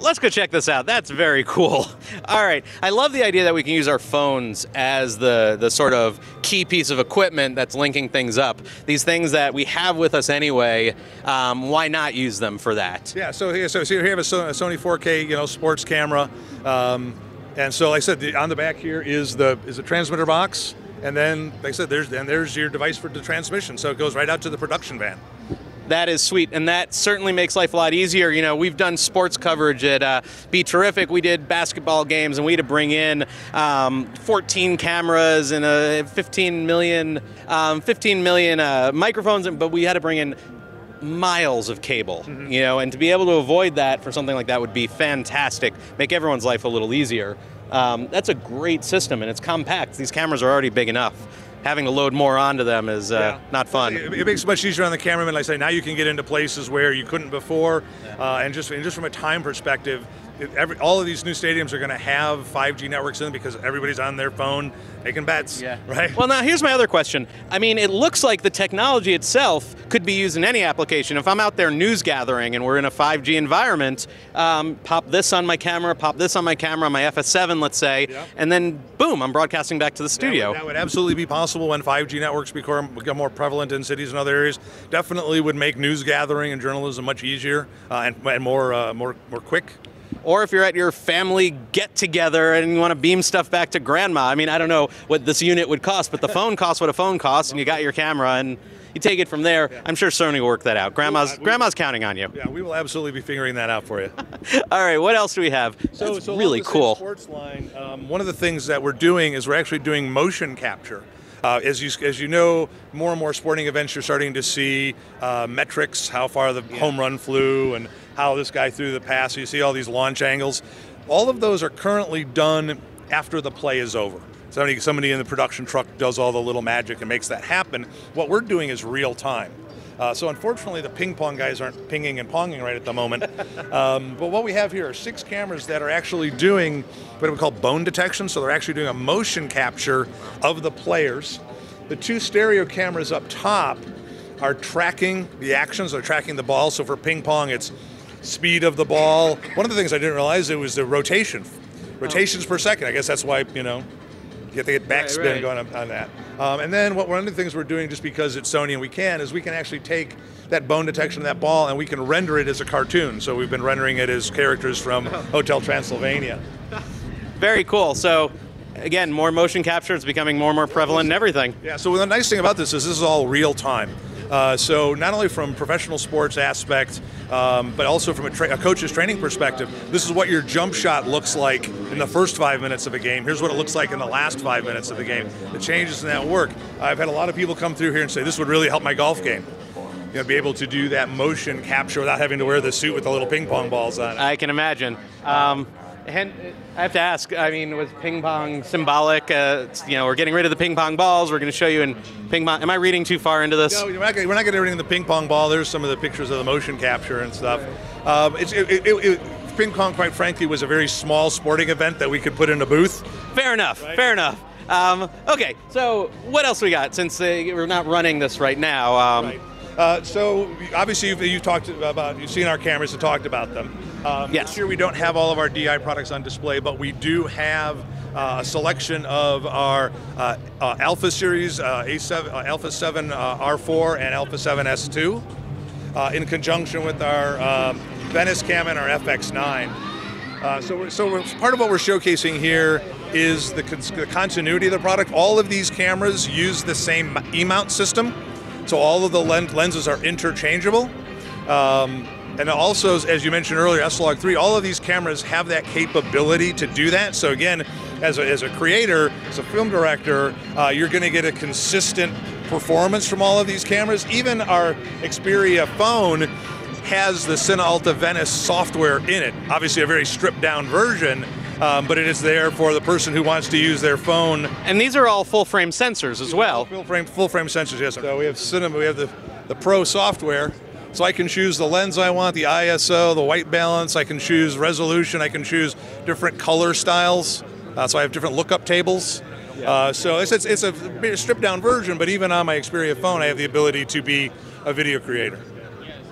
Let's go check this out. That's very cool. All right. I love the idea that we can use our phones as the, the sort of key piece of equipment that's linking things up. These things that we have with us anyway, um, why not use them for that? Yeah, so here, so, here we have a Sony 4K, you know, sports camera, um, and so like I said, the, on the back here is the is a transmitter box, and then like I said, there's and there's your device for the transmission, so it goes right out to the production van. That is sweet, and that certainly makes life a lot easier. You know, we've done sports coverage at uh, Be Terrific. We did basketball games, and we had to bring in um, 14 cameras and uh, 15 million, um, 15 million uh, microphones, but we had to bring in miles of cable. You know, and to be able to avoid that for something like that would be fantastic. Make everyone's life a little easier. Um, that's a great system, and it's compact. These cameras are already big enough. Having to load more onto them is uh, not fun. It, it makes it much easier on the cameraman. Like I say, now you can get into places where you couldn't before, uh, and just and just from a time perspective, every, all of these new stadiums are going to have 5G networks in them because everybody's on their phone making bets. Yeah. Right. Well, now here's my other question. I mean, it looks like the technology itself could be used in any application. If I'm out there news gathering and we're in a 5G environment, um, pop this on my camera, pop this on my camera, my FS7, let's say, Yeah. and then boom, I'm broadcasting back to the That studio. would, that would absolutely be possible when 5G networks become, become more prevalent in cities and other areas. Definitely would make news gathering and journalism much easier uh, and, and more uh, more more quick. Or if you're at your family get together and you want to beam stuff back to grandma. I mean, I don't know what this unit would cost, but the phone costs what a phone costs, and you got your camera and you take it from there. I'm sure Sony will work that out. Grandma's we- grandma's counting on you. Yeah, we will absolutely be figuring that out for you. All right, what else do we have? So, That's so really the cool. Sports line. Um, one of the things that we're doing is we're actually doing motion capture. Uh, as you as you know, more and more sporting events, you're starting to see uh, metrics, how far the home run flew, and how this guy threw the pass. You see all these launch angles. All of those are currently done after the play is over. Somebody, somebody in the production truck does all the little magic and makes that happen. What we're doing is real time. Uh, so unfortunately, the ping pong guys aren't pinging and ponging right at the moment. um, but what we have here are six cameras that are actually doing what we call bone detection. So they're actually doing a motion capture of the players. The two stereo cameras up top are tracking the actions. They're tracking the ball. So for ping pong, it's speed of the ball. One of the things I didn't realize it was the rotation, rotations per second. I guess that's why you know you have to get backspin Right, right. going on, on that. Um, and then what, one of the things we're doing, just because it's Sony and we can, is we can actually take that bone detection of that ball and we can render it as a cartoon. So we've been rendering it as characters from Hotel Transylvania. Very cool. So, again, more motion capture is becoming more and more prevalent in everything. Yeah, so the nice thing about this is this is all real time. Uh, so not only from professional sports aspect, um, but also from a, tra- a coach's training perspective, this is what your jump shot looks like in the first five minutes of a game. Here's what it looks like in the last five minutes of the game. The changes in that work. I've had a lot of people come through here and say this would really help my golf game. You know, be able to do that motion capture without having to wear the suit with the little ping pong balls on it. I can imagine. Um, and I have to ask. I mean, was ping pong symbolic? Uh, you know, we're getting rid of the ping pong balls. We're going to show you in ping pong. Am I reading too far into this? No, we're not, we're not going to bring the ping pong ball. There's some of the pictures of the motion capture and stuff. Um, it's, it, it, it, ping pong, quite frankly, was a very small sporting event that we could put in a booth. Fair enough. Fair enough. Um, okay, so what else we got? Since uh, we're not running this right now. Um, Uh, so obviously you've, you've talked about, you've seen our cameras and talked about them. Um, Yes. This year we don't have all of our DI products on display, but we do have uh, a selection of our uh, uh, Alpha series, uh, A7, uh, Alpha 7 uh, R4 and Alpha 7 S2, uh, in conjunction with our um, Venice Cam and our FX9. Uh, so, we're, so we're, part of what we're showcasing here is the, cons- the continuity of the product. All of these cameras use the same E-mount system, so all of the len- lenses are interchangeable. Um, and also, as you mentioned earlier, S-Log 3, all of these cameras have that capability to do that. So again, as a, as a creator, as a film director, uh, you're going to get a consistent performance from all of these cameras. Even our Xperia phone has the CineAlta Venice software in it. Obviously, a very stripped down version, um, but it is there for the person who wants to use their phone. and these are all full frame sensors as well. Full frame, full frame sensors. Yes. So we have cinema. We have the the Pro software. So I can choose the lens I want, the ISO, the white balance. I can choose resolution. I can choose different color styles. Uh, so I have different lookup tables. Uh, so it's, it's, it's a stripped down version, but even on my Xperia phone, I have the ability to be a video creator.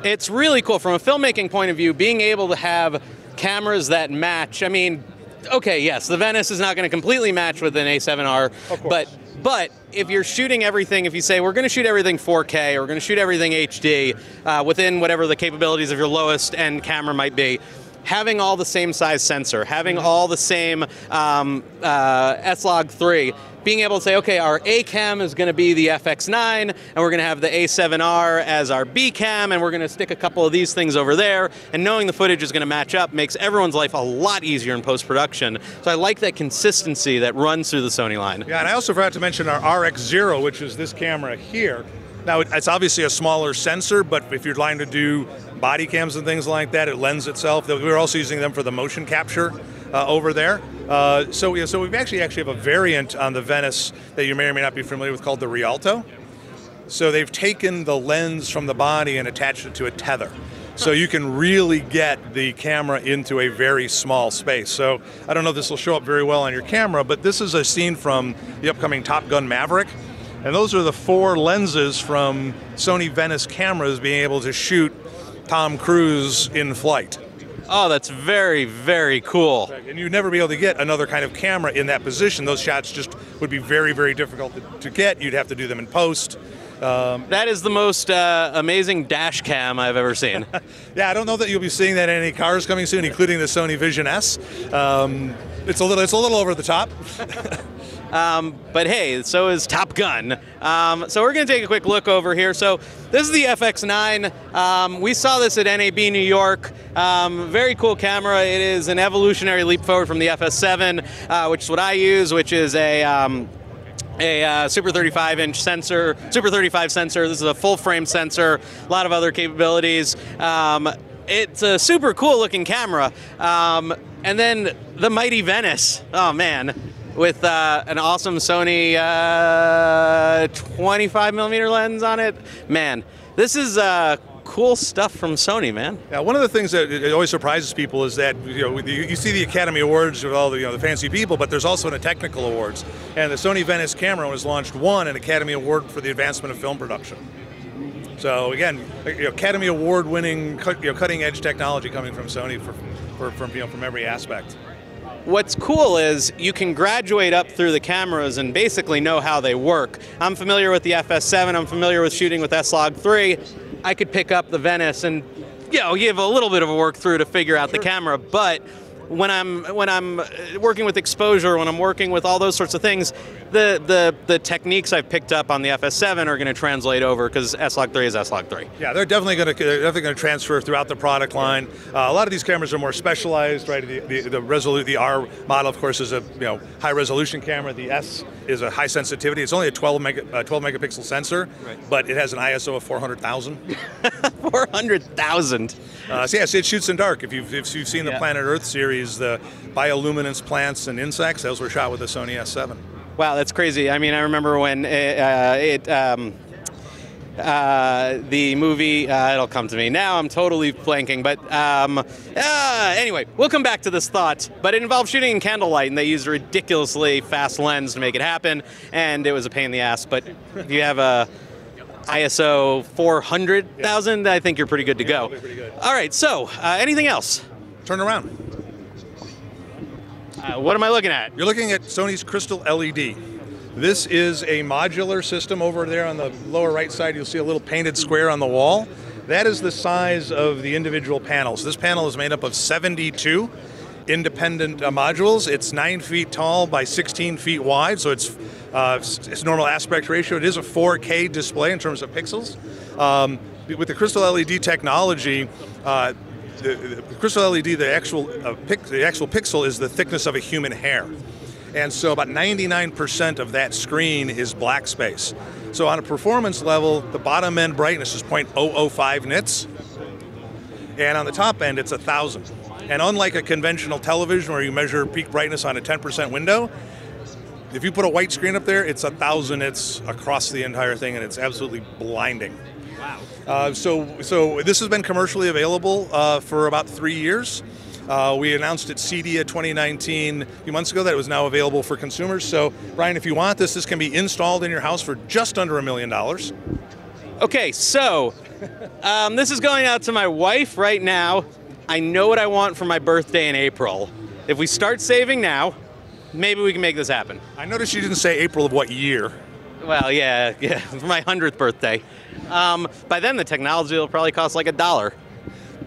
it's really cool from a filmmaking point of view being able to have cameras that match i mean okay yes the venice is not going to completely match with an a7r but but if you're shooting everything if you say we're going to shoot everything 4k or we're going to shoot everything hd uh, within whatever the capabilities of your lowest end camera might be having all the same size sensor having all the same um, uh, s-log 3 being able to say, okay, our A cam is going to be the FX9, and we're going to have the A7R as our B cam, and we're going to stick a couple of these things over there, and knowing the footage is going to match up makes everyone's life a lot easier in post production. So I like that consistency that runs through the Sony line. Yeah, and I also forgot to mention our RX0, which is this camera here. Now, it's obviously a smaller sensor, but if you're trying to do body cams and things like that, it lends itself. We're also using them for the motion capture uh, over there. Uh, so, so we actually actually have a variant on the Venice that you may or may not be familiar with called the Rialto. So they've taken the lens from the body and attached it to a tether. So you can really get the camera into a very small space. So I don't know if this will show up very well on your camera, but this is a scene from the upcoming Top Gun Maverick. And those are the four lenses from Sony Venice cameras being able to shoot Tom Cruise in flight. Oh, that's very, very cool. And you'd never be able to get another kind of camera in that position. Those shots just would be very, very difficult to, to get. You'd have to do them in post. That is the most uh, amazing dash cam I've ever seen. Yeah, I don't know that you'll be seeing that in any cars coming soon, including the Sony Vision S. Um, it's a little, it's a little over the top. But hey, so is Top Gun. Um, so we're going to take a quick look over here. So this is the FX9. Um, we saw this at NAB New York. Um, very cool camera. It is an evolutionary leap forward from the FS7, uh, which is what I use, which is a. Um, a uh, super 35 inch sensor, super 35 sensor. This is a full frame sensor, a lot of other capabilities. Um, it's a super cool looking camera. Um, and then the mighty Venice. Oh man, with uh, an awesome Sony uh, 25 millimeter lens on it. Man, this is uh, cool stuff from Sony, man. Yeah, one of the things that always surprises people is that you know you, see the Academy Awards with all the you know the fancy people, but there's also the technical awards. And the Sony Venice camera was launched won an Academy Award for the advancement of film production. So again, you know, Academy Award-winning, you know, cutting-edge technology coming from Sony for, for, from you know from every aspect. What's cool is you can graduate up through the cameras and basically know how they work. I'm familiar with the FS7, I'm familiar with shooting with S-Log 3. I could pick up the Venice and you know, give a little bit of a work through to figure out the camera, but when I'm when I'm uh, working with exposure, when I'm working with all those sorts of things, the the, the techniques I've picked up on the FS7 are going to translate over because S-Log3 is S-Log3. Yeah, they're definitely going to definitely going to transfer throughout the product line. Uh, a lot of these cameras are more specialized, right? The the, the Resolute, the R model, of course, is a you know high resolution camera. The S is a high sensitivity. It's only a 12 mega, uh, 12 megapixel sensor, but it has an ISO of 400,000. 400,000. Uh, so yes, it shoots in dark. If you've, if you've seen the Yeah. Planet Earth series, the bioluminescence plants and insects, those were shot with the Sony S7. Wow, that's crazy. I mean, I remember when it, uh, it um, uh, the movie. Uh, it'll come to me now. I'm totally blanking, but um, uh, anyway, we'll come back to this thought. But it involved shooting in candlelight, and they used a ridiculously fast lens to make it happen, and it was a pain in the ass. But if you have a ISO 400,000, I think you're pretty good to go. that'll be pretty good. All right. So, uh, anything else? Turn around. Uh, what am I looking at? You're looking at Sony's Crystal LED. This is a modular system over there on the lower right side. You'll see a little painted square on the wall. That is the size of the individual panels. This panel is made up of 72 independent uh, modules. It's 9 feet tall by 16 feet wide, so it's, uh, it's normal aspect ratio. It is a 4K display in terms of pixels. Um, with the Crystal LED technology, uh, the, the crystal LED, the actual uh, pic, the actual pixel is the thickness of a human hair, and so about 99% of that screen is black space. So on a performance level, the bottom end brightness is 0.005 nits, and on the top end it's a thousand. And unlike a conventional television where you measure peak brightness on a 10% window, if you put a white screen up there, it's a thousand nits across the entire thing, and it's absolutely blinding. Uh, so, so this has been commercially available uh, for about three years. Uh, we announced at CEDIA 2019 a few months ago that it was now available for consumers. So, Brian, if you want this, this can be installed in your house for just under a million dollars. Okay, so um, this is going out to my wife right now. I know what I want for my birthday in April. If we start saving now, maybe we can make this happen. I noticed you didn't say April of what year. Well, yeah, yeah, for my hundredth birthday. Um, by then, the technology will probably cost like a dollar.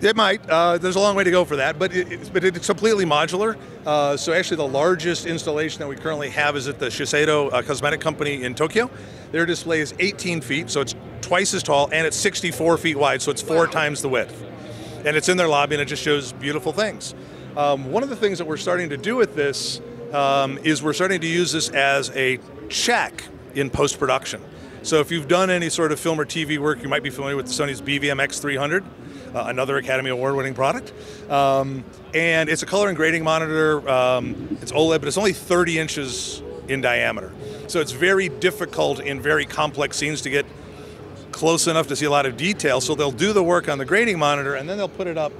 It might. Uh, there's a long way to go for that, but it, it's, but it's completely modular. Uh, so actually, the largest installation that we currently have is at the Shiseido uh, Cosmetic Company in Tokyo. Their display is 18 feet, so it's twice as tall, and it's 64 feet wide, so it's four times the width. And it's in their lobby, and it just shows beautiful things. Um, one of the things that we're starting to do with this um, is we're starting to use this as a check in post production. So if you've done any sort of film or TV work, you might be familiar with Sony's BVM X300, uh, another Academy Award winning product. Um, and it's a color and grading monitor. Um, it's OLED, but it's only 30 inches in diameter. So it's very difficult in very complex scenes to get close enough to see a lot of detail. So they'll do the work on the grading monitor and then they'll put it up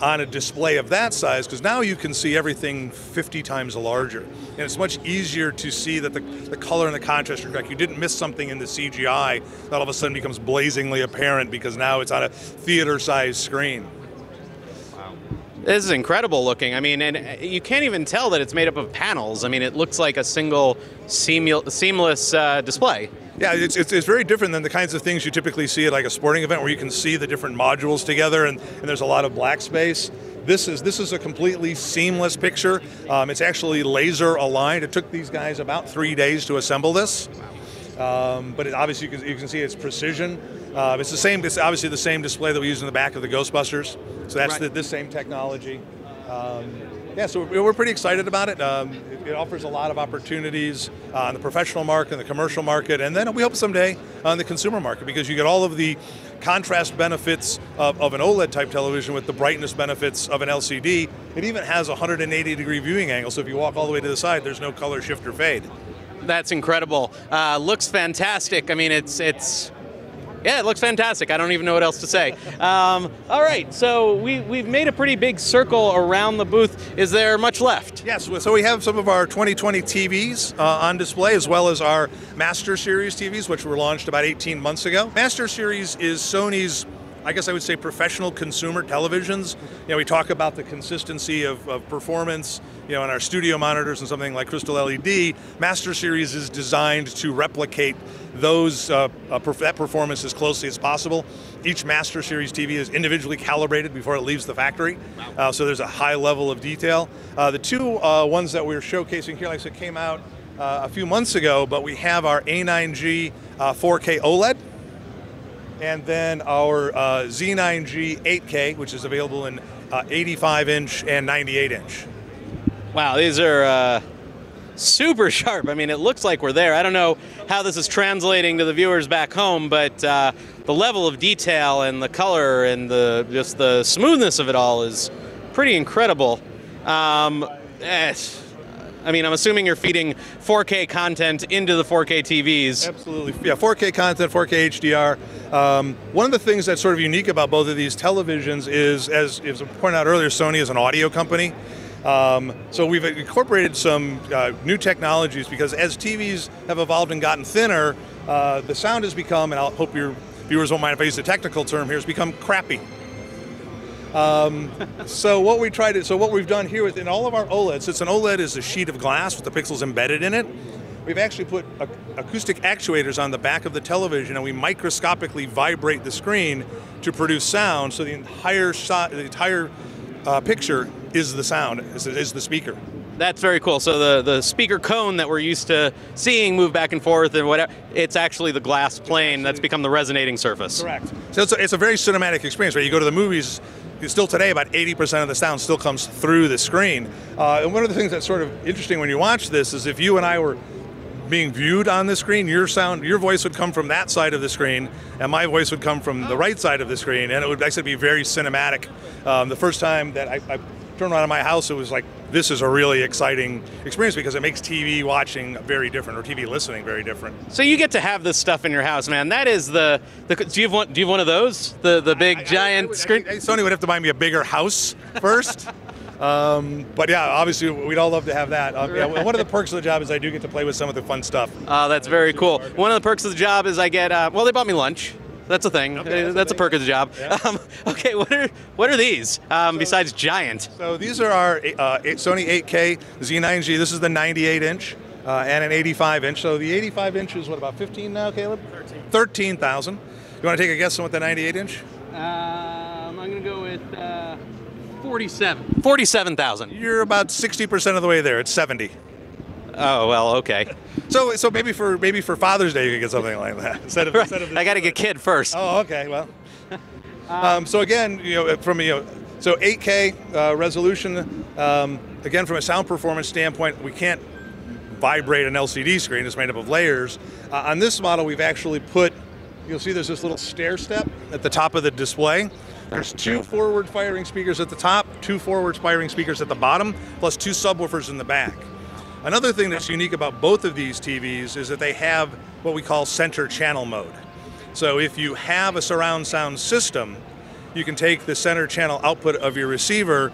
on a display of that size because now you can see everything 50 times larger. And it's much easier to see that the, the color and the contrast are correct. You didn't miss something in the CGI that all of a sudden becomes blazingly apparent because now it's on a theater sized screen. This is incredible looking. I mean, and uh, you can't even tell that it's made up of panels. I mean, it looks like a single seamless uh, display. Yeah, it's, it's, it's very different than the kinds of things you typically see at like a sporting event where you can see the different modules together and, and there's a lot of black space. This is this is a completely seamless picture. Um, it's actually laser aligned. It took these guys about three days to assemble this, um, but it, obviously you can, you can see its precision. Uh, it's the same. It's obviously the same display that we use in the back of the Ghostbusters. So that's Right. the, this same technology. Um, Yeah, so we're pretty excited about it. Um, it, offers a lot of opportunities on the professional market, the commercial market, and then we hope someday on the consumer market because you get all of the contrast benefits of, of an OLED type television with the brightness benefits of an LCD. It even has a 180 degree viewing angle, so if you walk all the way to the side, there's no color shift or fade. That's incredible. Uh, looks fantastic. I mean, it's it's. Yeah, it looks fantastic. I don't even know what else to say. Um, all right, so we, we've made a pretty big circle around the booth. Is there much left? Yes, so we have some of our 2020 TVs uh, on display, as well as our Master Series TVs, which were launched about 18 months ago. Master Series is Sony's, I guess I would say, professional consumer televisions. You know, we talk about the consistency of, of performance, you know, in our studio monitors and something like Crystal LED. Master Series is designed to replicate those uh, uh, perf- that performance as closely as possible. Each Master Series TV is individually calibrated before it leaves the factory, uh, so there's a high level of detail. Uh, the two uh, ones that we're showcasing here, like I said, came out uh, a few months ago, but we have our A9G uh, 4K OLED, and then our uh, Z9G 8K, which is available in uh, 85 inch and 98 inch. Wow, these are uh, super sharp. I mean, it looks like we're there. I don't know how this is translating to the viewers back home, but uh, the level of detail and the color and the just the smoothness of it all is pretty incredible. Um, eh, I mean, I'm assuming you're feeding 4K content into the 4K TVs. Absolutely. Yeah, 4K content, 4K HDR. Um, one of the things that's sort of unique about both of these televisions is, as, as I pointed out earlier, Sony is an audio company. Um, so we've incorporated some uh, new technologies because as TVs have evolved and gotten thinner, uh, the sound has become, and I hope your viewers won't mind if I use the technical term here, has become crappy. Um, so what we tried to, so what we've done here within all of our OLEDs, it's an OLED is a sheet of glass with the pixels embedded in it, we've actually put ac- acoustic actuators on the back of the television, and we microscopically vibrate the screen to produce sound. So the entire shot, the entire uh, picture is the sound, is, is the speaker. That's very cool. So the, the speaker cone that we're used to seeing move back and forth and whatever, it's actually the glass plane that's become the resonating surface. Correct. So it's a, it's a very cinematic experience. Right, you go to the movies. Still today, about 80% of the sound still comes through the screen. Uh, and one of the things that's sort of interesting when you watch this is if you and I were being viewed on the screen, your sound, your voice would come from that side of the screen, and my voice would come from the right side of the screen, and it would actually be very cinematic. Um, the first time that I, I turned around in my house, it was like this is a really exciting experience because it makes TV watching very different or TV listening very different. So you get to have this stuff in your house, man. That is the, the do you have one? Do you have one of those? The the big I- I- giant I would- screen. Sony would have to buy me a bigger house first. um, but yeah, obviously we'd all love to have that. Um, yeah, one of the perks of the job is I do get to play with some of the fun stuff. Oh, that's very cool. One of the perks of the job is I get. Uh, well, they bought me lunch. That's a thing. Okay, Uh, that's a a perk of the job. Yeah. Um, okay, what are what are these um, besides giant? So these are our uh, Sony 8K Z9G. This is the 98 inch uh, and an 85 inch. So the 85 inch is what about 15 now, Caleb? 13. 13,000. You want to take a guess on what the 98 inch? Um, I'm gonna go with uh, 47. Forty-seven thousand. You're about 60% of the way there. It's 70. Oh well, okay. So so maybe for maybe for Father's Day you could get something like that instead of instead of. I got to get kid first. Oh, okay. Well, um, so again, you know, from you know, so 8K uh, resolution. Um, again, from a sound performance standpoint, we can't vibrate an LCD screen. It's made up of layers. Uh, on this model, we've actually put. You'll see there's this little stair step at the top of the display. There's two forward-firing speakers at the top, two forward-firing speakers at the bottom, plus two subwoofers in the back. Another thing that's unique about both of these TVs is that they have what we call center channel mode. So if you have a surround sound system, you can take the center channel output of your receiver,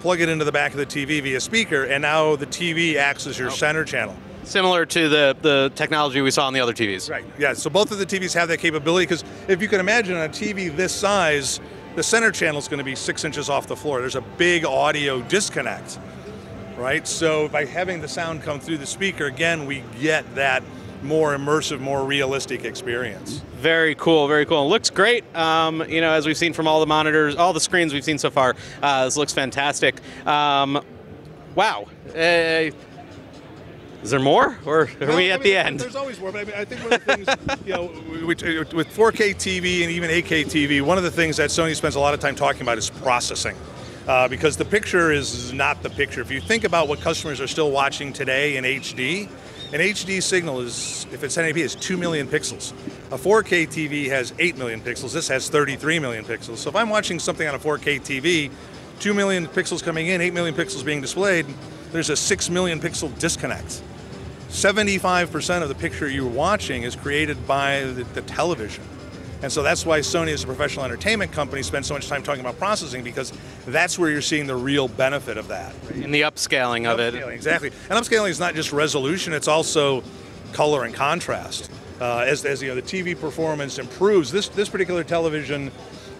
plug it into the back of the TV via speaker, and now the TV acts as your oh. center channel. Similar to the the technology we saw on the other TVs. Right. Yeah. So both of the TVs have that capability because if you can imagine on a TV this size, the center channel is going to be six inches off the floor. There's a big audio disconnect, right? So by having the sound come through the speaker, again, we get that more immersive, more realistic experience. Very cool, very cool. It looks great. Um, you know, as we've seen from all the monitors, all the screens we've seen so far, uh, this looks fantastic. Um, wow. Uh, is there more, or are we I at mean, the end? There's always more, but I, mean, I think one of the things, you know, we- we- with 4K TV and even 8K TV, one of the things that Sony spends a lot of time talking about is processing. Uh, because the picture is not the picture. If you think about what customers are still watching today in HD, an HD signal is, if it's 1080p, is 2 million pixels. A 4K TV has 8 million pixels. This has 33 million pixels. So if I'm watching something on a 4K TV, 2 million pixels coming in, 8 million pixels being displayed, there's a 6 million pixel disconnect. 75% of the picture you're watching is created by the, the television. And so that's why Sony, as a professional entertainment company, spends so much time talking about processing because that's where you're seeing the real benefit of that. In the upscaling of it. Exactly. And upscaling is not just resolution; it's also color and contrast. Uh, as, as you know, the TV performance improves. This this particular television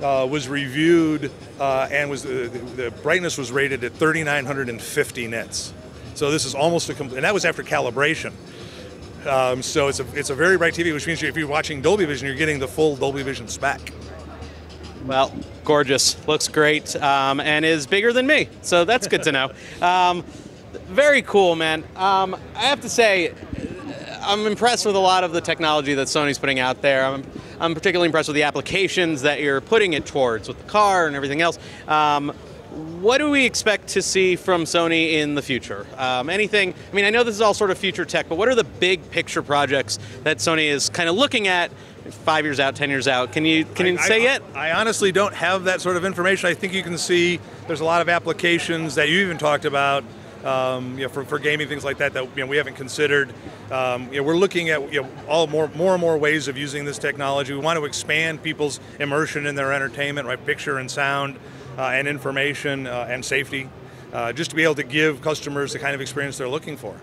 uh, was reviewed uh, and was the, the brightness was rated at 3,950 nits. So this is almost a complete, and that was after calibration. Um, so it's a it's a very bright TV, which means if you're watching Dolby Vision, you're getting the full Dolby Vision spec. Well, gorgeous. Looks great. Um, and is bigger than me. So that's good to know. Um, very cool, man. Um, I have to say, I'm impressed with a lot of the technology that Sony's putting out there. I'm, I'm particularly impressed with the applications that you're putting it towards with the car and everything else. What do we expect to see from Sony in the future? Um, anything? I mean, I know this is all sort of future tech, but what are the big picture projects that Sony is kind of looking at five years out, ten years out? Can you can you I, say I, yet? I honestly don't have that sort of information. I think you can see there's a lot of applications that you even talked about. Um, you know, for, for gaming things like that that you know, we haven't considered. Um, you know, we're looking at you know, all more more and more ways of using this technology. We want to expand people's immersion in their entertainment, right? Picture and sound, and information uh, and safety, uh, just to be able to give customers the kind of experience they're looking for.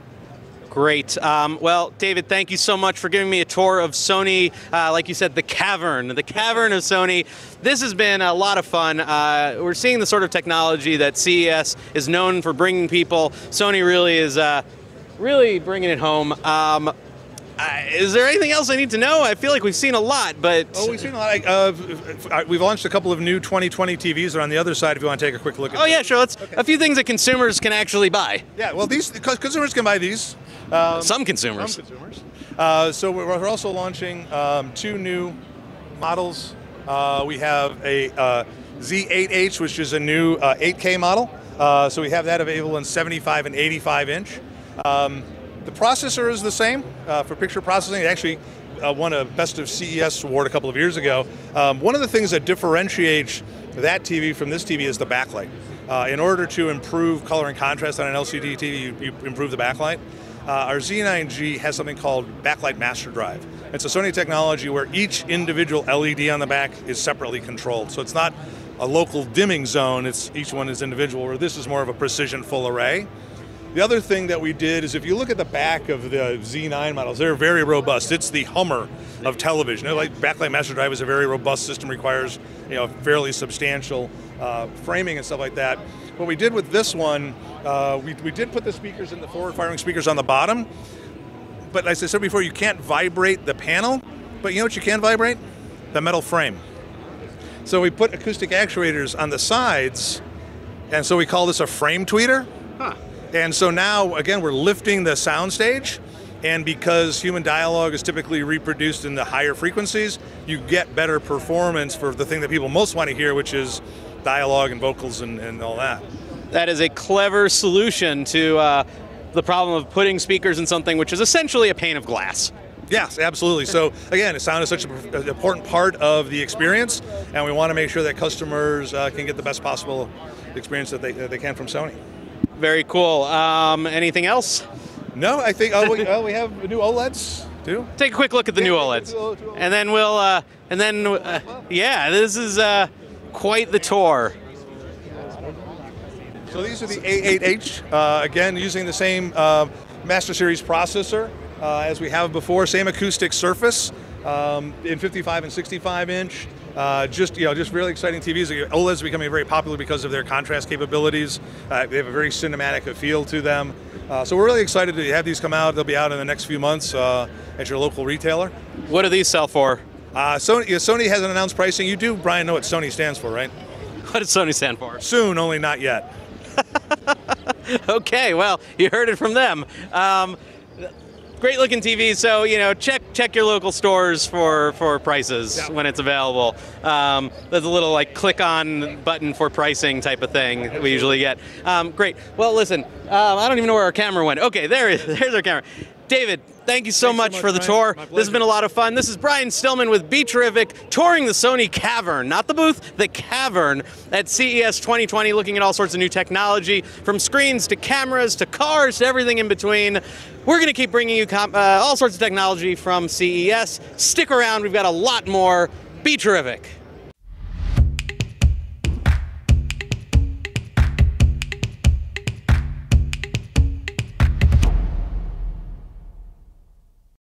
Great. Um, well, David, thank you so much for giving me a tour of Sony. Uh, like you said, the cavern, the cavern of Sony. This has been a lot of fun. Uh, we're seeing the sort of technology that CES is known for bringing people. Sony really is uh, really bringing it home. Um, uh, is there anything else I need to know? I feel like we've seen a lot, but Oh, we've seen a lot. Uh, we've launched a couple of new 2020 TVs. They're on the other side. If you want to take a quick look. at oh yeah, sure. Let's a few things that consumers can actually buy. Yeah, well, these consumers can buy these. Some consumers. Some consumers. Uh, so we're we're also launching um, two new models. Uh, we have a uh, Z8H, which is a new uh, 8K model. Uh, so we have that available in 75 and 85 inch. Um, the processor is the same uh, for picture processing. It actually uh, won a Best of CES award a couple of years ago. Um, one of the things that differentiates that TV from this TV is the backlight. Uh, in order to improve color and contrast on an LCD TV, you, you improve the backlight. Uh, our Z9G has something called Backlight Master Drive. It's a Sony technology where each individual LED on the back is separately controlled. So it's not a local dimming zone, it's each one is individual, where this is more of a precision full array. The other thing that we did is if you look at the back of the Z9 models, they're very robust. It's the Hummer of television. Like Backlight Master Drive is a very robust system, requires you know fairly substantial uh, framing and stuff like that. What we did with this one, uh, we, we did put the speakers in the forward-firing speakers on the bottom, but as I said before, you can't vibrate the panel. But you know what you can vibrate? The metal frame. So we put acoustic actuators on the sides, and so we call this a frame tweeter. And so now, again, we're lifting the soundstage, and because human dialogue is typically reproduced in the higher frequencies, you get better performance for the thing that people most want to hear, which is dialogue and vocals and, and all that. That is a clever solution to uh, the problem of putting speakers in something which is essentially a pane of glass. Yes, absolutely. So again, sound is such an important part of the experience, and we want to make sure that customers uh, can get the best possible experience that they, that they can from Sony. Very cool. Um, anything else? No, I think oh, we, oh, we have new OLEDs too. Take a quick look at the new Yeah, OLEDs, do- do- and then we'll, uh, and then, uh, yeah, this is uh, quite the tour. So these are the A8H, uh, again using the same uh, Master Series processor uh, as we have before, same acoustic surface um, in 55 and 65 inch. Uh, just you know, just really exciting TVs. OLEDs are becoming very popular because of their contrast capabilities. Uh, they have a very cinematic feel to them. Uh, so we're really excited to have these come out. They'll be out in the next few months uh, at your local retailer. What do these sell for? Uh, Sony, yeah, Sony hasn't announced pricing. You do, Brian, know what Sony stands for, right? What does Sony stand for? Soon, only not yet. Okay, well, you heard it from them. Um, great looking TV. So you know, check check your local stores for for prices Yeah. when it's available. Um, there's a little like click on button for pricing type of thing that we usually get. Um, great. Well, listen, um, I don't even know where our camera went. Okay, there is. There's our camera. David, thank you so Thanks so much much, for the Ryan. tour. This has been a lot of fun. This is Brian Stillman with Be Terrific, touring the Sony Cavern, not the booth, the Cavern at CES 2020, looking at all sorts of new technology, from screens to cameras to cars to everything in between. We're going to keep bringing you com- uh, all sorts of technology from CES. Stick around, we've got a lot more. Be terrific.